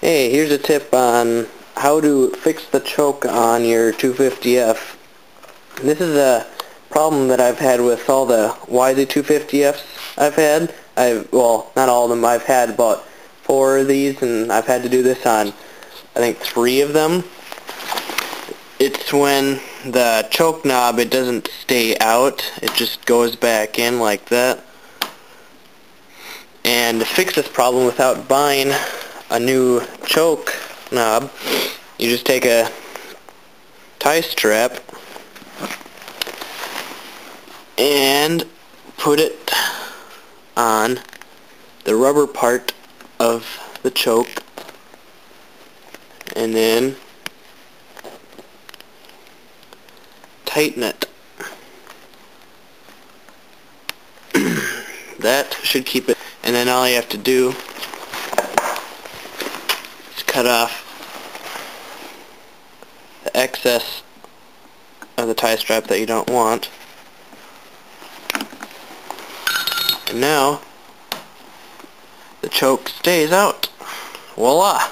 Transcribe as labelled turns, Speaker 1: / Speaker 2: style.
Speaker 1: Hey, here's a tip on how to fix the choke on your 250F. This is a problem that I've had with all the YZ250Fs I've had. I've, well, not all of them, I've had about four of these, and I've had to do this on, I think, three of them. It's when the choke knob, it doesn't stay out, it just goes back in like that. And to fix this problem without buying a new choke knob, you just take a tie strap and put it on the rubber part of the choke. And then tighten it. that should keep it. And then all you have to do cut off the excess of the tie strap that you don't want. And now the choke stays out. Voila